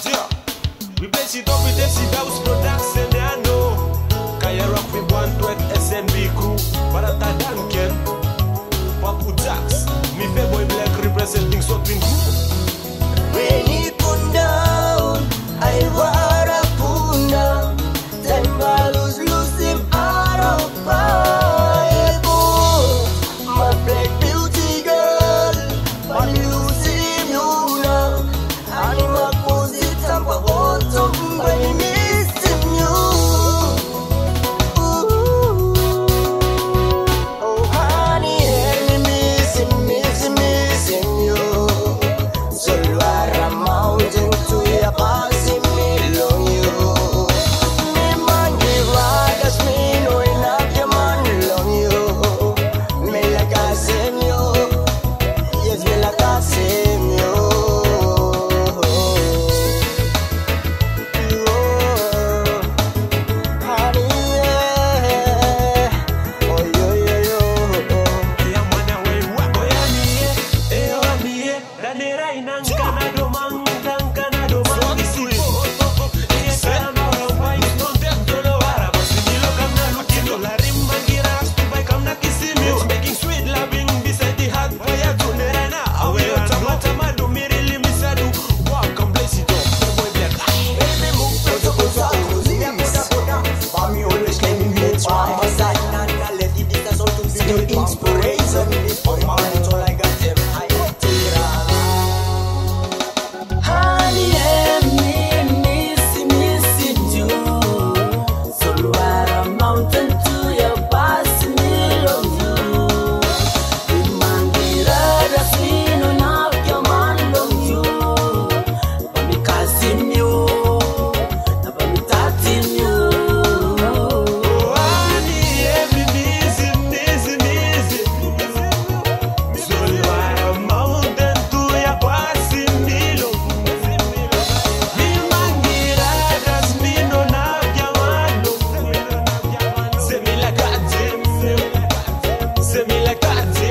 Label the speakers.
Speaker 1: Yeah. We place it up with House Production, yeah, no. Kaya rock we want to SNB crew. Barata Duncan. Papu Jharkz. Me FehBwoy black representing Sotwin crew. Ele é quase tá